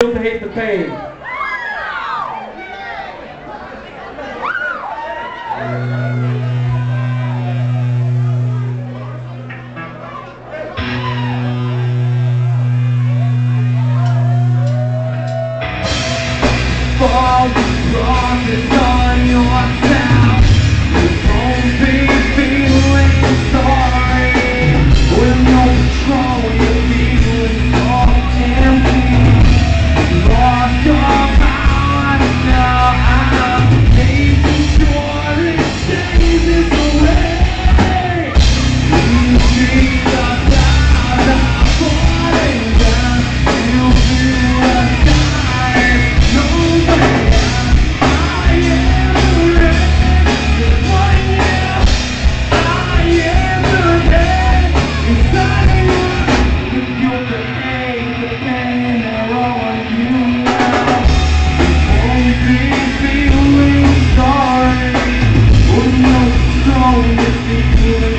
to hate the pain. Thank you.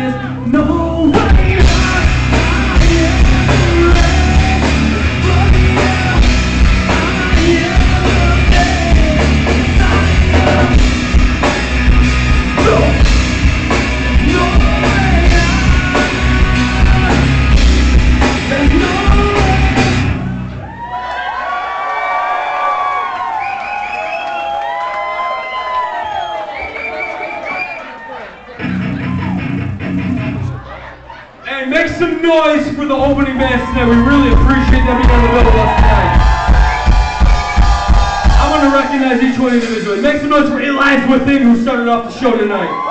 there's no way. Make some noise for the opening band tonight. We really appreciate them being on the bill with us tonight. I'm going to recognize each one individually. Make some noise for Elias Within, who started off the show tonight.